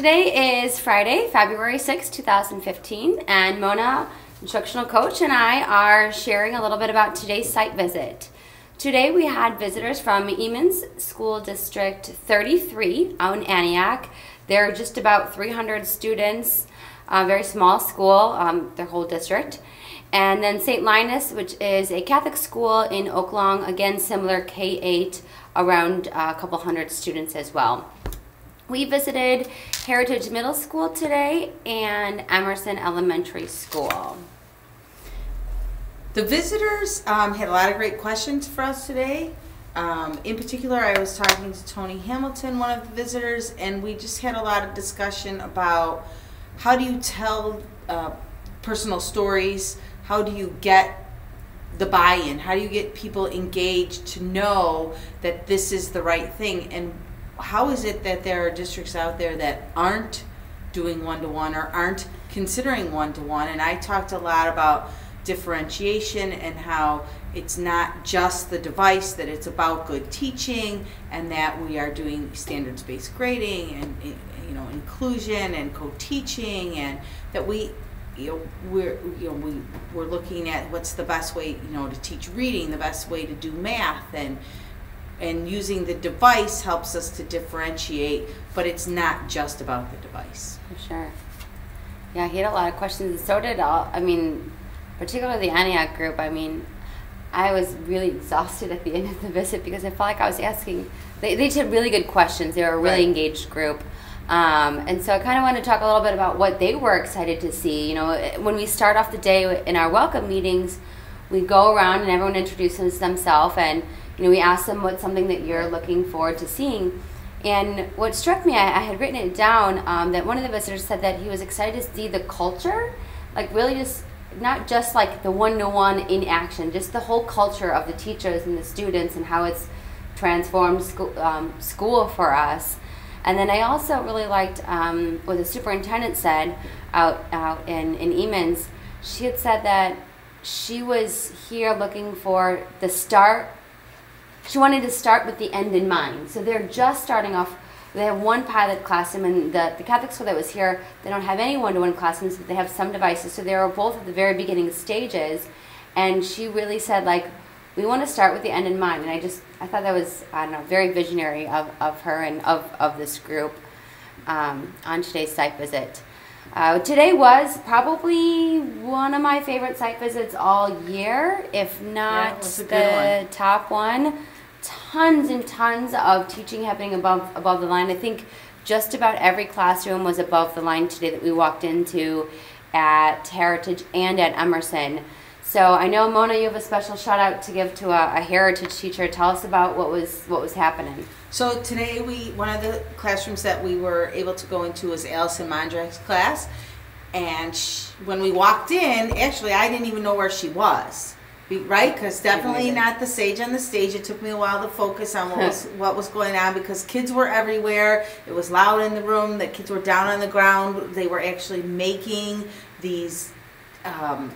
Today is Friday, February 6, 2015, and Mona, instructional coach, and I are sharing a little bit about today's site visit. Today we had visitors from Emmons School District 33 out in Antioch. There are just about 300 students, a very small school, um, their whole district. And then St. Linus, which is a Catholic school in Oaklawn, again similar K-8, around a couple hundred students as well. We visited Heritage Middle School today and Emerson Elementary School. The visitors um, had a lot of great questions for us today. Um, in particular, I was talking to Tony Hamilton, one of the visitors, and we just had a lot of discussion about how do you tell uh, personal stories? How do you get the buy-in? How do you get people engaged to know that this is the right thing? And how is it that there are districts out there that aren't doing one-to-one or aren't considering one-to-one? And I talked a lot about differentiation and how it's not just the device, that it's about good teaching and that we are doing standards-based grading and eh, you know inclusion and co-teaching and that we you know we're you know we we're looking at what's the best way you know to teach reading, the best way to do math and and using the device helps us to differentiate, but it's not just about the device. For sure. Yeah, he had a lot of questions. So did all. I mean, particularly the Antioch group. I mean, I was really exhausted at the end of the visit because I felt like I was asking. They, they did really good questions. They were a really right. engaged group. Um, and so I kind of want to talk a little bit about what they were excited to see. You know, when we start off the day in our welcome meetings, we go around and everyone introduces themselves and you know, we asked them what's something that you're looking forward to seeing. And what struck me, I, I had written it down um, that one of the visitors said that he was excited to see the culture, like really just not just like the one to one in action, just the whole culture of the teachers and the students and how it's transformed school, um, school for us. And then I also really liked um, what the superintendent said out, out in, in Emmons. She had said that she was here looking for the start she wanted to start with the end in mind. So they're just starting off. They have one pilot classroom, and the, the Catholic school that was here, they don't have any one-to-one classrooms, but they have some devices. So they are both at the very beginning stages. And she really said, like, we want to start with the end in mind. And I just, I thought that was, I don't know, very visionary of, of her and of, of this group um, on today's site visit. Uh, today was probably one of my favorite site visits all year, if not yeah, the one. top one. Tons and tons of teaching happening above above the line. I think just about every classroom was above the line today that we walked into at Heritage and at Emerson. So I know Mona, you have a special shout out to give to a, a heritage teacher. Tell us about what was what was happening. So today we one of the classrooms that we were able to go into was Allison Mondrak's class, and she, when we walked in, actually I didn't even know where she was. Right, because definitely not the sage on the stage. It took me a while to focus on what was what was going on because kids were everywhere. It was loud in the room. The kids were down on the ground. They were actually making these um,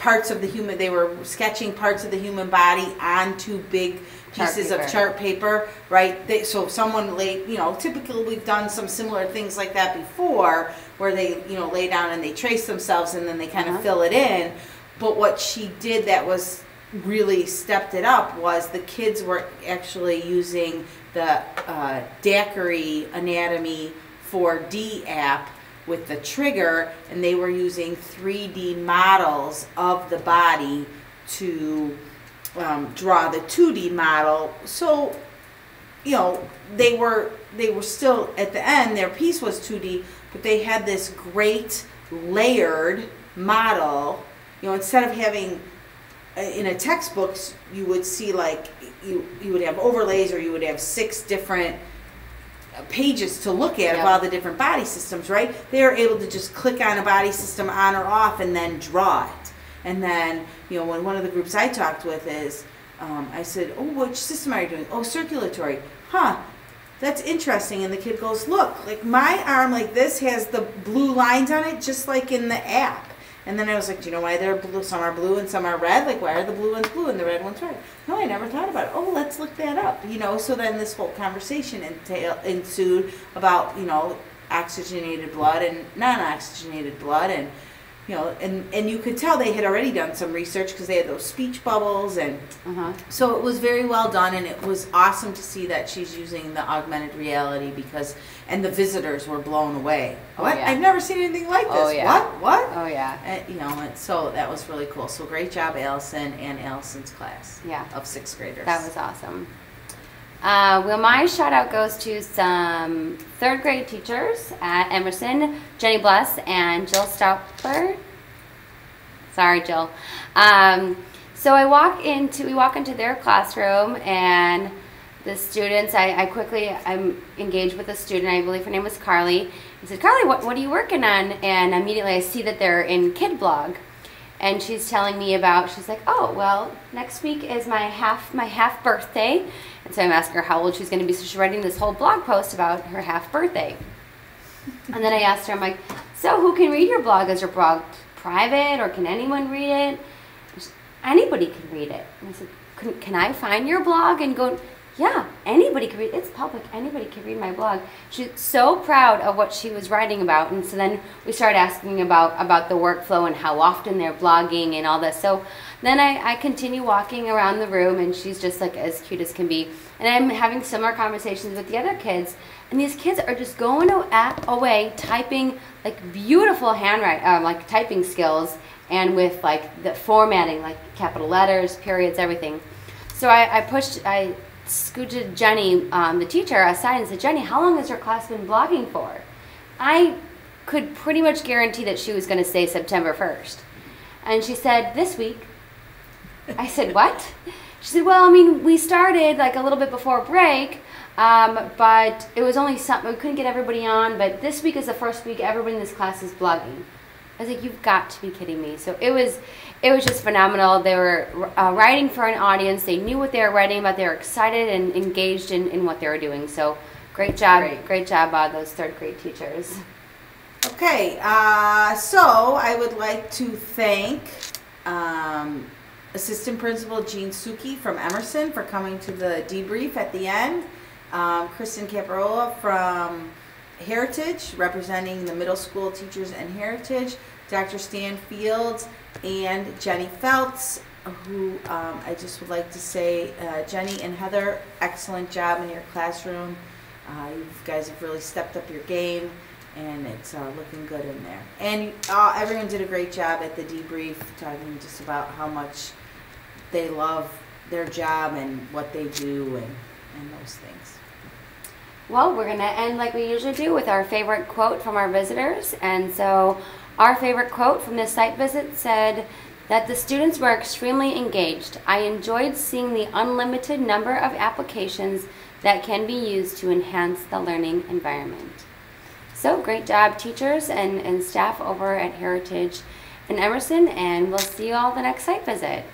parts of the human, they were sketching parts of the human body onto big pieces of chart paper, right? They, so someone laid, you know, typically we've done some similar things like that before, where they, you know, lay down and they trace themselves and then they kind of uh-huh. fill it in. But what she did that was really stepped it up was the kids were actually using the uh, DAQRI Anatomy 4D app with the trigger and they were using 3D models of the body to um, draw the 2D model. So, you know, they were they were still at the end their piece was 2D, but they had this great layered model. You know, instead of having uh, in a textbook you would see like you you would have overlays or you would have six different pages to look at of all the different body systems, right? They are able to just click on a body system on or off and then draw it. And then, you know, when one of the groups I talked with is, um, I said, oh, which system are you doing? Oh, circulatory. Huh, that's interesting. And the kid goes, look, like my arm like this has the blue lines on it, just like in the app. And then I was like, do you know why they're blue? Some are blue and some are red. Like, why are the blue ones blue and the red ones red? No, I never thought about it. Oh, let's look that up. You know, so then this whole conversation entail, ensued about, you know, oxygenated blood and non-oxygenated blood and, you know, and, and you could tell they had already done some research because they had those speech bubbles and Uh-huh. so it was very well done, and it was awesome to see that she's using the augmented reality because, and the visitors were blown away. Oh, what? yeah. I've never seen anything like this. Oh, yeah. What? What? Oh yeah. Uh, you know, and so that was really cool. So great job, Allison and Allison's class Yeah. of sixth graders. That was awesome. Uh, well, my shout out goes to some third grade teachers at Emerson, Jenny Bless and Jill Stoutler. Sorry, Jill. Um, so I walk into we walk into their classroom and the students. I, I quickly I'm engaged with a student. I believe her name was Carly. I said, Carly, what what are you working on? And immediately I see that they're in Kidblog and she's telling me about she's like oh well next week is my half my half birthday and so i'm asking her how old she's going to be so she's writing this whole blog post about her half birthday and then i asked her i'm like so who can read your blog is your blog private or can anyone read it said, anybody can read it and i said can, can i find your blog and go yeah anybody can read it's public anybody can read my blog. She's so proud of what she was writing about and so then we started asking about about the workflow and how often they're blogging and all this. So then I, I continue walking around the room and she's just like as cute as can be. And i'm having similar conversations with the other kids and these kids are just going away typing like beautiful handwriting um, like typing skills and with like the formatting like capital letters periods everything. So I, I pushed, I scooted Jenny, um, the teacher, aside and said, Jenny, how long has your class been blogging for? I could pretty much guarantee that she was going to say September 1st. And she said, this week. I said, what? She said, well, I mean, we started like a little bit before break, um, but it was only some, we couldn't get everybody on, but this week is the first week everybody in this class is blogging. I was like, you've got to be kidding me. So it was, it was just phenomenal. They were uh, writing for an audience. They knew what they were writing about. They were excited and engaged in, in what they were doing. So great job, Great. great, job, uh, those third grade teachers. Okay, uh, so I would like to thank um, Assistant Principal Jean Suki from Emerson for coming to the debrief at the end. Um, Kristen Caparola from Heritage, representing the middle school teachers and Heritage. Dr. Stan Fields and Jenny Feltz, who um, I just would like to say, uh, Jenny and Heather, excellent job in your classroom. Uh, you guys have really stepped up your game, and it's uh, looking good in there. And uh, everyone did a great job at the debrief, talking just about how much they love their job and what they do and, and those things. Well, we're going to end like we usually do with our favorite quote from our visitors. And so, our favorite quote from this site visit said that the students were extremely engaged. I enjoyed seeing the unlimited number of applications that can be used to enhance the learning environment. So, great job, teachers and, and staff over at Heritage and Emerson, and we'll see you all the next site visit.